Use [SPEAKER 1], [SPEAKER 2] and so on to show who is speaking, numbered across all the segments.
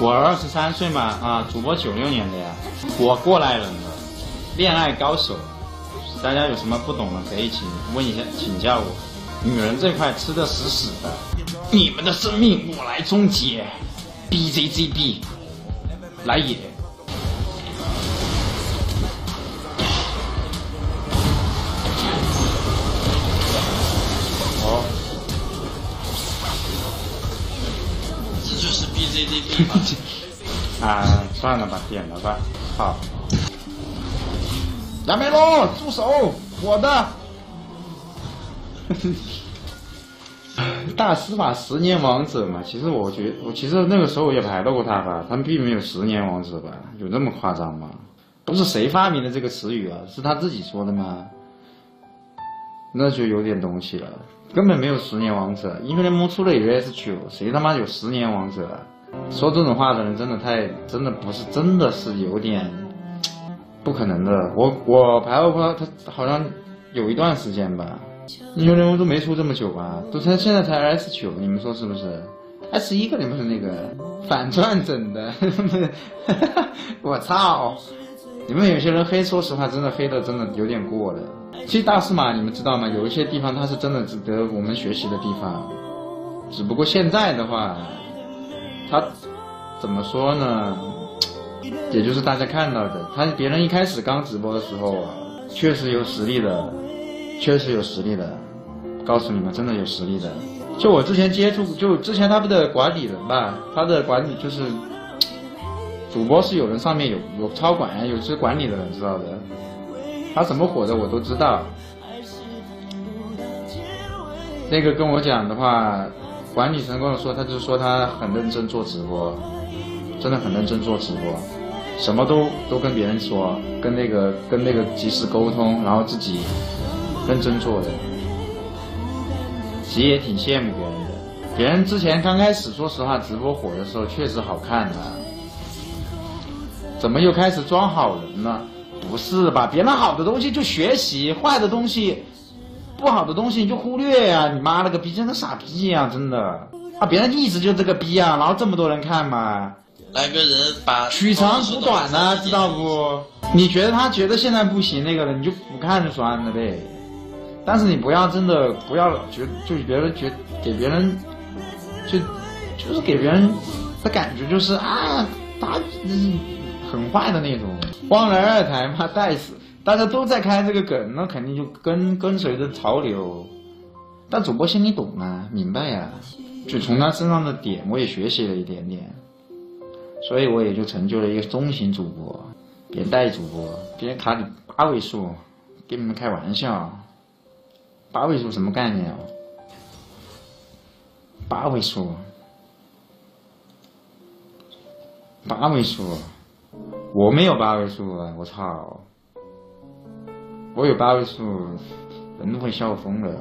[SPEAKER 1] 我二十三岁嘛，啊，主播九六年的呀，我过来人了，恋爱高手，大家有什么不懂的可以请问一下，请教我。女人这块吃的死死的，你们的生命我来终结，BZGB，来也。
[SPEAKER 2] 就是吗？
[SPEAKER 1] 啊，算了吧，点了吧，好。亚梅龙，住手！我的。大司马十年王者嘛，其实我觉我其实那个时候也排到过他吧，他们并没有十年王者吧，有那么夸张吗？不是谁发明的这个词语啊，是他自己说的吗？那就有点东西了，根本没有十年王者，英雄联盟出了 US 九，谁他妈有十年王者？说这种话的人真的太真的不是真的是有点不可能的。我我排过他，他好像有一段时间吧。英雄联盟都没出这么久吧？都才现在才 S 九，你们说是不是？S 一个你们是那个反转整的，我操！你们有些人黑，说实话，真的黑的真的有点过了。其实大司马你们知道吗？有一些地方他是真的值得我们学习的地方，只不过现在的话，他怎么说呢？也就是大家看到的，他别人一开始刚直播的时候，确实有实力的。确实有实力的，告诉你们，真的有实力的。就我之前接触，就之前他们的管理人吧，他的管理就是，主播是有人上面有有超管呀，有些管理的人知道的。他怎么火的我都知道。那个跟我讲的话，管理层跟我说，他就说他很认真做直播，真的很认真做直播，什么都都跟别人说，跟那个跟那个及时沟通，然后自己。认真做的，其实也挺羡慕别人的。别人之前刚开始，说实话，直播火的时候确实好看的，怎么又开始装好人了？不是吧？别人好的东西就学习，坏的东西，不好的东西你就忽略呀！你妈了个逼，真的傻逼一样，真的啊！别人一直就这个逼啊，然后这么多人看嘛。
[SPEAKER 2] 来个人把
[SPEAKER 1] 取长补短呢，知道不？你觉得他觉得现在不行那个了，你就不看就算了呗。但是你不要真的不要觉，就是别人觉给别人，就就是给别人的感觉就是啊，他很坏的那种，忘了二台嘛，带死，大家都在开这个梗，那肯定就跟跟随着潮流。但主播心里懂啊，明白呀，就从他身上的点，我也学习了一点点，所以我也就成就了一个中型主播，别带主播，别卡你八位数，跟你们开玩笑。八位数什么概念啊？八位数，八位数，我没有八位数啊！我操，我有八位数，人都会笑疯了。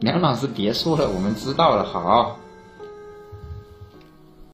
[SPEAKER 1] 梁老师，别说了，我们知道了，好。